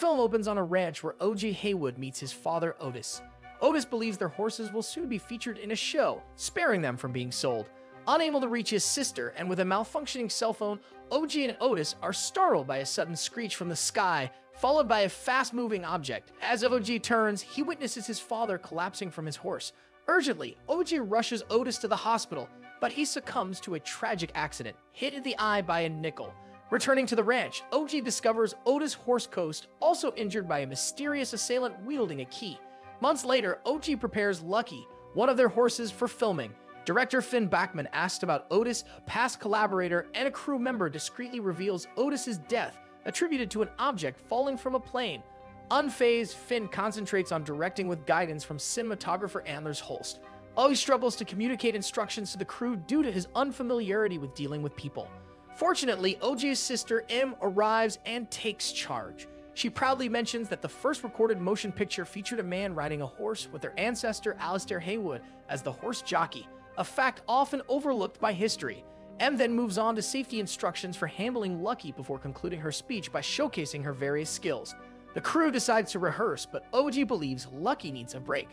film opens on a ranch where O.J. Haywood meets his father, Otis. Otis believes their horses will soon be featured in a show, sparing them from being sold. Unable to reach his sister, and with a malfunctioning cell phone, OJ and Otis are startled by a sudden screech from the sky, followed by a fast moving object. As OJ turns, he witnesses his father collapsing from his horse. Urgently, OJ rushes Otis to the hospital, but he succumbs to a tragic accident, hit in the eye by a nickel. Returning to the ranch, OJ discovers Otis Horse Ghost also injured by a mysterious assailant wielding a key. Months later, OJ prepares Lucky, one of their horses, for filming. Director Finn Bachman asked about Otis, past collaborator, and a crew member discreetly reveals Otis's death attributed to an object falling from a plane. Unfazed, Finn concentrates on directing with guidance from cinematographer Antlers Holst. Always struggles to communicate instructions to the crew due to his unfamiliarity with dealing with people. Fortunately, OJ's sister Em arrives and takes charge. She proudly mentions that the first recorded motion picture featured a man riding a horse with their ancestor Alastair Haywood as the horse jockey, a fact often overlooked by history. Em then moves on to safety instructions for handling Lucky before concluding her speech by showcasing her various skills. The crew decides to rehearse, but OJ believes Lucky needs a break.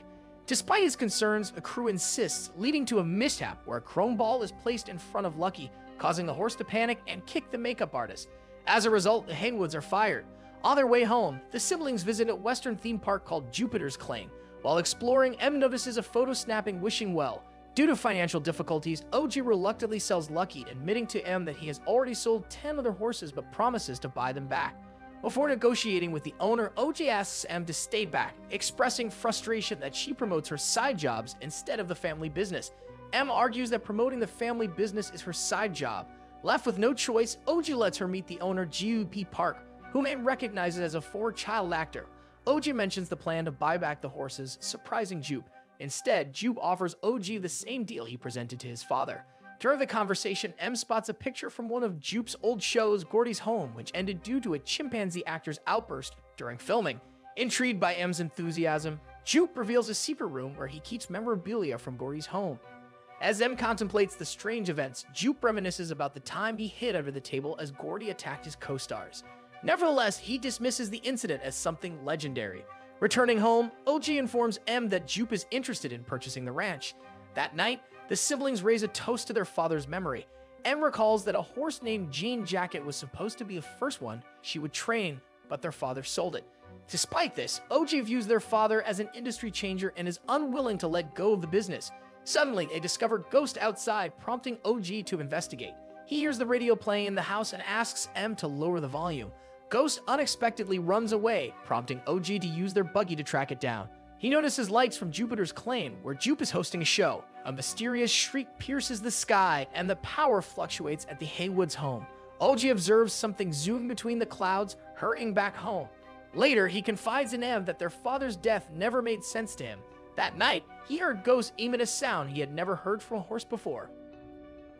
Despite his concerns, the crew insists, leading to a mishap where a chrome ball is placed in front of Lucky, causing the horse to panic and kick the makeup artist. As a result, the Haywoods are fired. On their way home, the siblings visit a western theme park called Jupiter's Claim. While exploring, Em notices a photo snapping wishing well. Due to financial difficulties, OJ reluctantly sells Lucky, admitting to Em that he has already sold 10 other horses but promises to buy them back. Before negotiating with the owner, OJ asks Em to stay back, expressing frustration that she promotes her side jobs instead of the family business. Em argues that promoting the family business is her side job. Left with no choice, OJ lets her meet the owner, Jupe Park, whom Em recognizes as a former child actor. OJ mentions the plan to buy back the horses, surprising Jupe. Instead, Jupe offers OJ the same deal he presented to his father. During the conversation, Em spots a picture from one of Jupe's old shows, Gordy's Home, which ended due to a chimpanzee actor's outburst during filming. Intrigued by Em's enthusiasm, Jupe reveals a secret room where he keeps memorabilia from Gordy's home. As Em contemplates the strange events, Jupe reminisces about the time he hid under the table as Gordy attacked his co-stars. Nevertheless, he dismisses the incident as something legendary. Returning home, OJ informs Em that Jupe is interested in purchasing the ranch. That night, the siblings raise a toast to their father's memory. Em recalls that a horse named Jean Jacket was supposed to be the first one she would train, but their father sold it. Despite this, OJ views their father as an industry changer and is unwilling to let go of the business. Suddenly, they discover Ghost outside, prompting OJ to investigate. He hears the radio playing in the house and asks Em to lower the volume. Ghost unexpectedly runs away, prompting OJ to use their buggy to track it down. He notices lights from Jupiter's claim, where Jupe is hosting a show. A mysterious shriek pierces the sky, and the power fluctuates at the Haywoods' home. OJ observes something zooming between the clouds, hurrying back home. Later, he confides in Em that their father's death never made sense to him. That night, he heard Ghost emit a sound he had never heard from a horse before.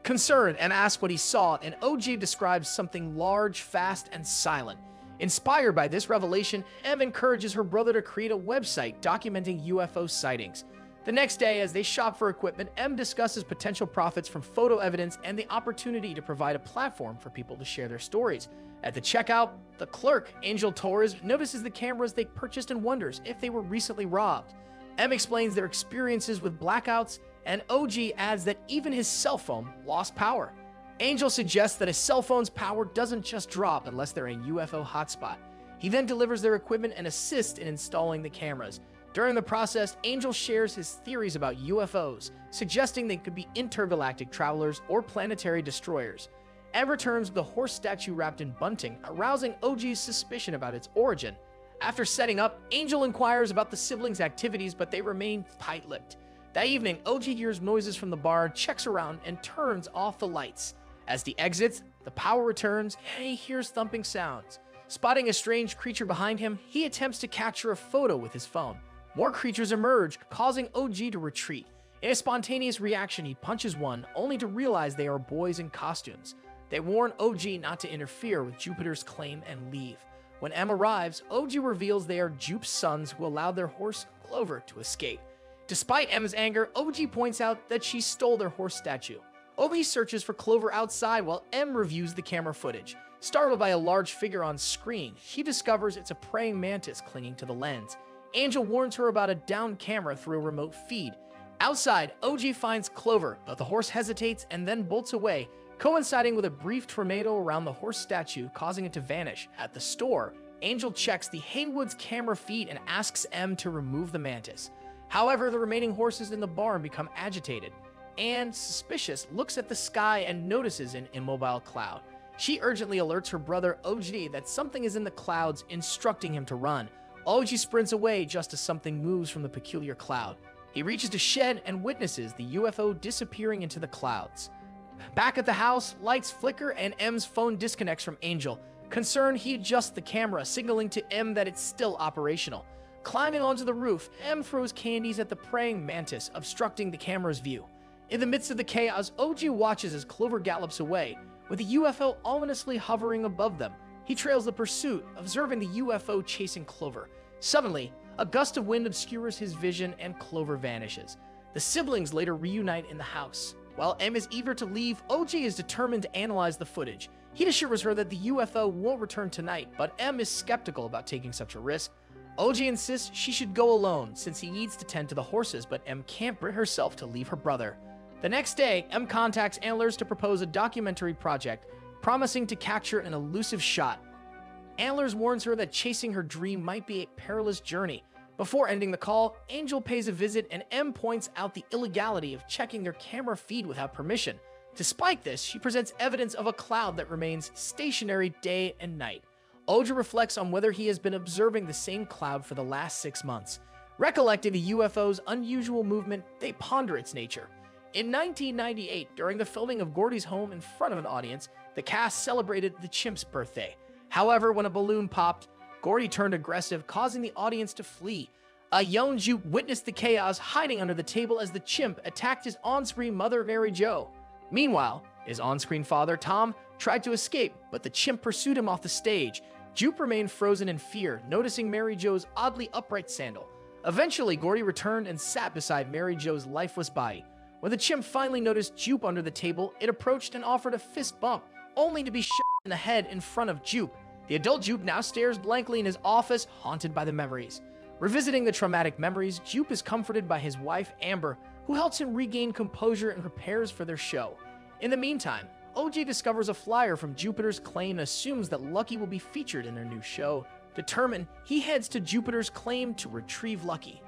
Concerned and asked what he saw, and OJ describes something large, fast, and silent. Inspired by this revelation, Em encourages her brother to create a website documenting UFO sightings. The next day, as they shop for equipment, Em discusses potential profits from photo evidence and the opportunity to provide a platform for people to share their stories. At the checkout, the clerk, Angel Torres, notices the cameras they purchased and wonders if they were recently robbed. Em explains their experiences with blackouts, and OJ adds that even his cell phone lost power. Angel suggests that a cell phone's power doesn't just drop unless they're a UFO hotspot. He then delivers their equipment and assists in installing the cameras. During the process, Angel shares his theories about UFOs, suggesting they could be intergalactic travelers or planetary destroyers. Em returns the horse statue wrapped in bunting, arousing OJ's suspicion about its origin. After setting up, Angel inquires about the siblings' activities, but they remain tight lipped. That evening, OJ hears noises from the bar, checks around, and turns off the lights. As he exits, the power returns, and he hears thumping sounds. Spotting a strange creature behind him, he attempts to capture a photo with his phone. More creatures emerge, causing OJ to retreat. In a spontaneous reaction, he punches one, only to realize they are boys in costumes. They warn OJ not to interfere with Jupiter's claim and leave. When Em arrives, OJ reveals they are Jupe's sons who allowed their horse, Clover, to escape. Despite Em's anger, OJ points out that she stole their horse statue. OJ searches for Clover outside while Em reviews the camera footage. Startled by a large figure on screen, she discovers it's a praying mantis clinging to the lens. Angel warns her about a downed camera through a remote feed. Outside, OJ finds Clover, but the horse hesitates and then bolts away, coinciding with a brief tornado around the horse statue, causing it to vanish. At the store, Angel checks the Haywood's camera feed and asks Em to remove the mantis. However, the remaining horses in the barn become agitated. and suspicious, looks at the sky and notices an immobile cloud. She urgently alerts her brother OJ that something is in the clouds, instructing him to run. OJ sprints away just as something moves from the peculiar cloud. He reaches the shed and witnesses the UFO disappearing into the clouds. Back at the house, lights flicker and Em's phone disconnects from Angel. Concerned, he adjusts the camera, signaling to Em that it's still operational. Climbing onto the roof, Em throws candies at the praying mantis, obstructing the camera's view. In the midst of the chaos, OJ watches as Clover gallops away, with the UFO ominously hovering above them. He trails the pursuit, observing the UFO chasing Clover. Suddenly, a gust of wind obscures his vision and Clover vanishes. The siblings later reunite in the house. While Em is eager to leave, OJ is determined to analyze the footage. He assures her that the UFO won't return tonight, but Em is skeptical about taking such a risk. OJ insists she should go alone since he needs to tend to the horses, but Em can't bring herself to leave her brother. The next day, Em contacts Antlers to propose a documentary project, promising to capture an elusive shot. Antlers warns her that chasing her dream might be a perilous journey. Before ending the call, Angel pays a visit and Em points out the illegality of checking their camera feed without permission. Despite this, she presents evidence of a cloud that remains stationary day and night. OJ reflects on whether he has been observing the same cloud for the last six months. Recollecting the UFO's unusual movement, they ponder its nature. In 1998, during the filming of Gordy's home in front of an audience, the cast celebrated the chimp's birthday. However, when a balloon popped, Gordy turned aggressive, causing the audience to flee. A young Jupe witnessed the chaos hiding under the table as the chimp attacked his on screen mother, Mary Jo. Meanwhile, his on screen father, Tom, tried to escape, but the chimp pursued him off the stage. Jupe remained frozen in fear, noticing Mary Jo's oddly upright sandal. Eventually, Gordy returned and sat beside Mary Jo's lifeless body. When the chimp finally noticed Jupe under the table, it approached and offered a fist bump, only to be shot in the head in front of Jupe. The adult Jupe now stares blankly in his office, haunted by the memories. Revisiting the traumatic memories, Jupe is comforted by his wife, Amber, who helps him regain composure and prepares for their show. In the meantime, OJ discovers a flyer from Jupiter's claim and assumes that Lucky will be featured in their new show. Determined, he heads to Jupiter's claim to retrieve Lucky.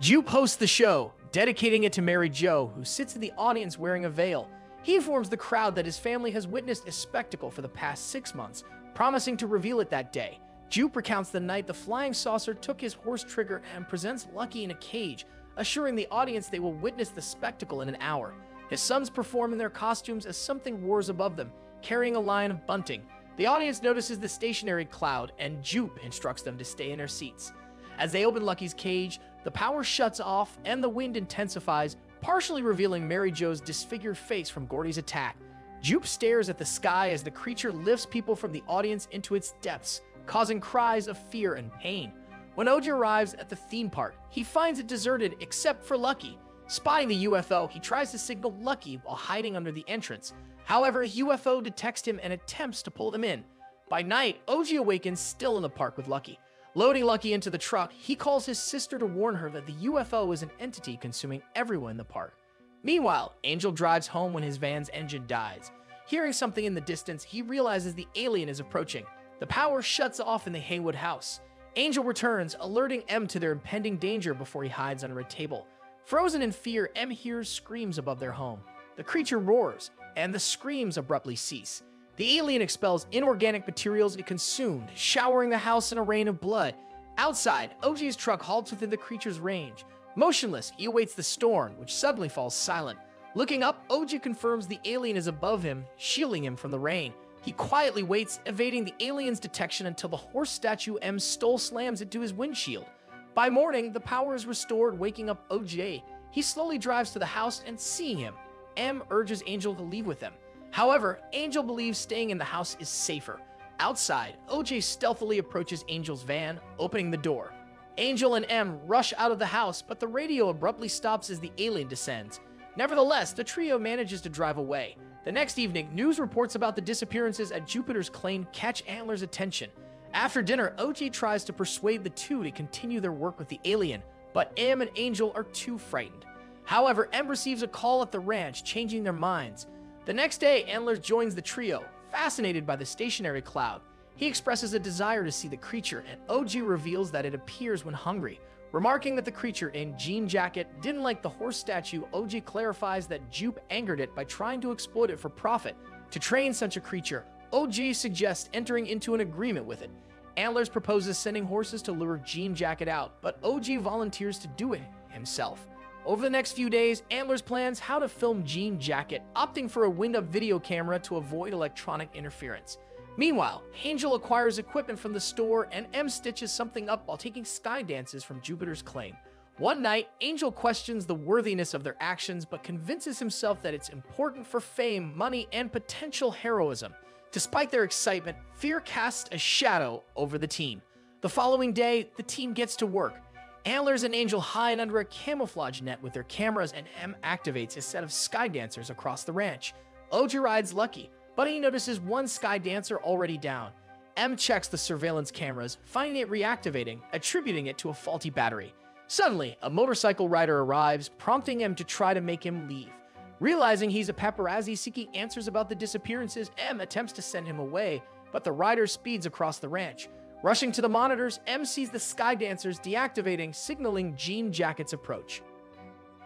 Jupe hosts the show, dedicating it to Mary Jo, who sits in the audience wearing a veil. He informs the crowd that his family has witnessed a spectacle for the past six months, promising to reveal it that day. Jupe recounts the night the flying saucer took his horse trigger and presents Lucky in a cage, assuring the audience they will witness the spectacle in an hour. His sons perform in their costumes as something wars above them, carrying a line of bunting. The audience notices the stationary cloud, and Jupe instructs them to stay in their seats. As they open Lucky's cage, the power shuts off and the wind intensifies, partially revealing Mary Jo's disfigured face from Gordy's attack. Jupe stares at the sky as the creature lifts people from the audience into its depths, causing cries of fear and pain. When OJ arrives at the theme park, he finds it deserted except for Lucky. Spotting the UFO, he tries to signal Lucky while hiding under the entrance. However, a UFO detects him and attempts to pull them in. By night, OJ awakens still in the park with Lucky. Loading Lucky into the truck, he calls his sister to warn her that the UFO is an entity consuming everyone in the park. Meanwhile, Angel drives home when his van's engine dies. Hearing something in the distance, he realizes the alien is approaching. The power shuts off in the Haywood house. Angel returns, alerting Em to their impending danger before he hides under a table. Frozen in fear, Em hears screams above their home. The creature roars, and the screams abruptly cease. The alien expels inorganic materials it consumed, showering the house in a rain of blood. Outside, OJ's truck halts within the creature's range. Motionless, he awaits the storm, which suddenly falls silent. Looking up, OJ confirms the alien is above him, shielding him from the rain. He quietly waits, evading the alien's detection until the horse statue Em stole slams into his windshield. By morning, the power is restored, waking up OJ. He slowly drives to the house and seeing him. Em urges Angel to leave with them. However, Angel believes staying in the house is safer. Outside, OJ stealthily approaches Angel's van, opening the door. Angel and M rush out of the house, but the radio abruptly stops as the alien descends. Nevertheless, the trio manages to drive away. The next evening, news reports about the disappearances at Jupiter's claim catch Antlers' attention. After dinner, OJ tries to persuade the two to continue their work with the alien, but Em and Angel are too frightened. However, Em receives a call at the ranch, changing their minds. The next day, Antler joins the trio, fascinated by the stationary cloud. He expresses a desire to see the creature, and OJ reveals that it appears when hungry. Remarking that the creature in Jean Jacket didn't like the horse statue, OJ clarifies that Jupe angered it by trying to exploit it for profit. To train such a creature, OJ suggests entering into an agreement with it. Antlers proposes sending horses to lure Jean Jacket out, but OJ volunteers to do it himself. Over the next few days, Antlers plans how to film Jean Jacket, opting for a wind-up video camera to avoid electronic interference. Meanwhile, Angel acquires equipment from the store and Em stitches something up while taking sky dances from Jupiter's claim. One night, Angel questions the worthiness of their actions but convinces himself that it's important for fame, money, and potential heroism. Despite their excitement, fear casts a shadow over the team. The following day, the team gets to work. Antlers and Angel hide under a camouflage net with their cameras and Em activates a set of sky dancers across the ranch. OJ rides lucky, but he notices one Sky Dancer already down. Em checks the surveillance cameras, finding it reactivating, attributing it to a faulty battery. Suddenly, a motorcycle rider arrives, prompting Em to try to make him leave. Realizing he's a paparazzi seeking answers about the disappearances, Em attempts to send him away, but the rider speeds across the ranch. Rushing to the monitors, Em sees the Sky Dancers deactivating, signaling Jean Jacket's approach.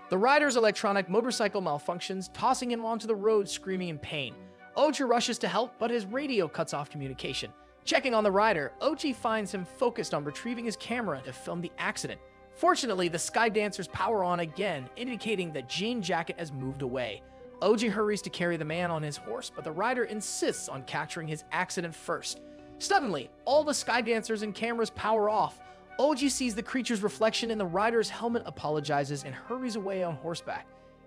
The rider's electronic motorcycle malfunctions, tossing him onto the road screaming in pain. OJ rushes to help, but his radio cuts off communication. Checking on the rider, OJ finds him focused on retrieving his camera to film the accident. Fortunately, the Sky Dancers power on again, indicating that Jean Jacket has moved away. OJ hurries to carry the man on his horse, but the rider insists on capturing his accident first. Suddenly, all the Sky Dancers and cameras power off. OJ sees the creature's reflection in the rider's helmet, apologizes, and hurries away on horseback.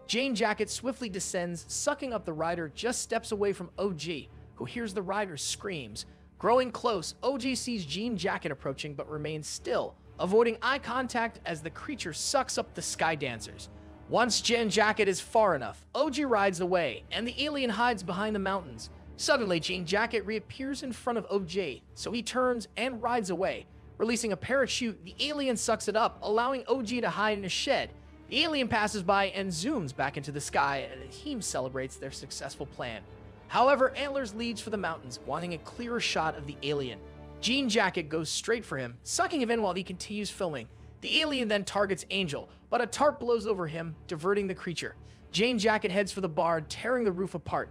Jean Jacket swiftly descends, sucking up the rider just steps away from OJ, who hears the rider's screams. Growing close, OJ sees Jean Jacket approaching but remains still, avoiding eye contact as the creature sucks up the Sky Dancers. Once Jean Jacket is far enough, OJ rides away, and the alien hides behind the mountains. Suddenly, Jean Jacket reappears in front of OJ, so he turns and rides away. Releasing a parachute, the alien sucks it up, allowing OJ to hide in a shed. The alien passes by and zooms back into the sky, and the team celebrates their successful plan. However, Antlers leads for the mountains, wanting a clearer shot of the alien. Jean Jacket goes straight for him, sucking him in while he continues filming. The alien then targets Angel, but a tarp blows over him, diverting the creature. Jean Jacket heads for the barn, tearing the roof apart.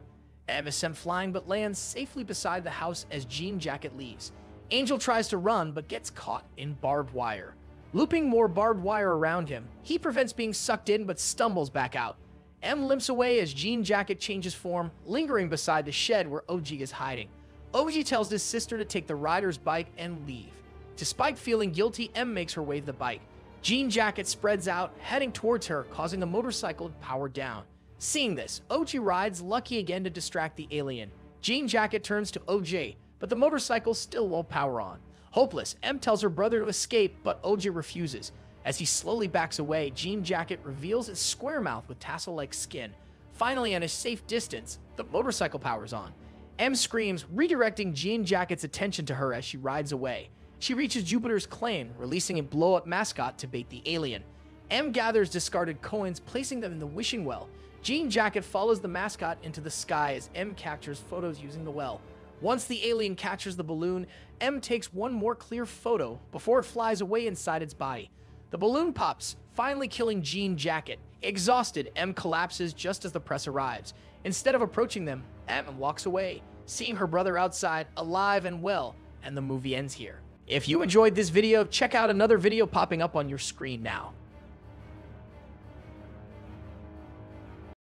Em is sent flying but lands safely beside the house as Jean Jacket leaves. Angel tries to run but gets caught in barbed wire. Looping more barbed wire around him, he prevents being sucked in but stumbles back out. Em limps away as Jean Jacket changes form, lingering beside the shed where OJ is hiding. OJ tells his sister to take the rider's bike and leave. Despite feeling guilty, Em makes her way to the bike. Jean Jacket spreads out, heading towards her, causing the motorcycle to power down. Seeing this, OJ rides lucky again to distract the alien. Jean Jacket turns to OJ, but the motorcycle still won't power on. Hopeless, Em tells her brother to escape, but OJ refuses. As he slowly backs away, Jean Jacket reveals its square mouth with tassel-like skin. Finally, at a safe distance, the motorcycle powers on. Em screams, redirecting Jean Jacket's attention to her as she rides away. She reaches Jupiter's claim, releasing a blow-up mascot to bait the alien. Em gathers discarded coins, placing them in the wishing well. Jean Jacket follows the mascot into the sky as Em captures photos using the well. Once the alien catches the balloon, Em takes one more clear photo before it flies away inside its body. The balloon pops, finally killing Jean Jacket. Exhausted, Em collapses just as the press arrives. Instead of approaching them, Em walks away, seeing her brother outside, alive and well, and the movie ends here. If you enjoyed this video, check out another video popping up on your screen now.